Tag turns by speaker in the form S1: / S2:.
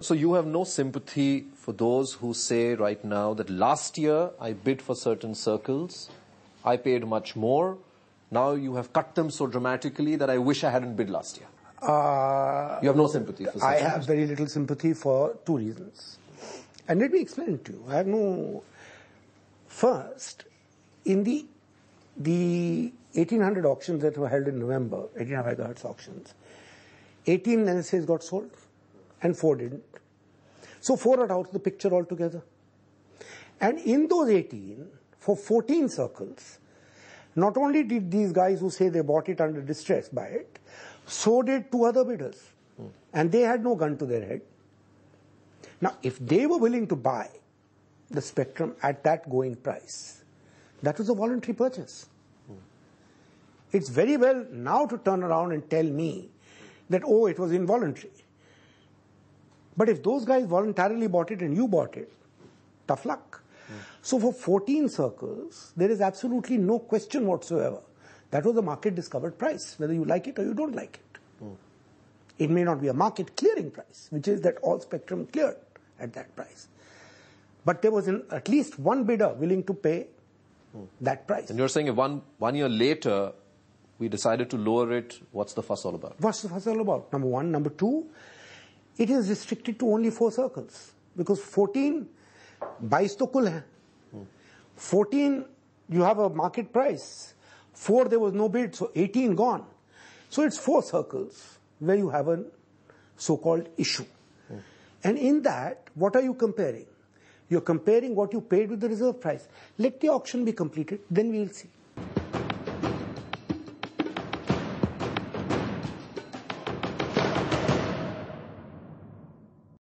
S1: So you have no sympathy for those who say right now that last year I bid for certain circles, I paid much more. Now you have cut them so dramatically that I wish I hadn't bid last year.
S2: Uh,
S1: you have no sympathy for.
S2: I have very little sympathy for two reasons, and let me explain it to you. I have no. First, in the the 1800 auctions that were held in November, 1800 megahertz auctions, 18 LSAs got sold and 4 didn't. So 4 are out of the picture altogether. And in those 18, for 14 circles, not only did these guys who say they bought it under distress buy it, so did two other bidders. Mm. And they had no gun to their head. Now, if they were willing to buy the spectrum at that going price, that was a voluntary purchase. Mm. It's very well now to turn around and tell me that, oh, it was involuntary. But if those guys voluntarily bought it and you bought it, tough luck. Mm. So for 14 circles, there is absolutely no question whatsoever. That was a market discovered price, whether you like it or you don't like it. Mm. It may not be a market clearing price, which is that all spectrum cleared at that price. But there was an, at least one bidder willing to pay mm. that price.
S1: And you're saying if one, one year later we decided to lower it, what's the fuss all about?
S2: What's the fuss all about? Number one. Number two, it is restricted to only four circles. Because 14, 22 to hai. 14, you have a market price. 4, there was no bid, so 18 gone. So it's four circles where you have a so-called issue. And in that, what are you comparing? You're comparing what you paid with the reserve price. Let the auction be completed, then we'll see.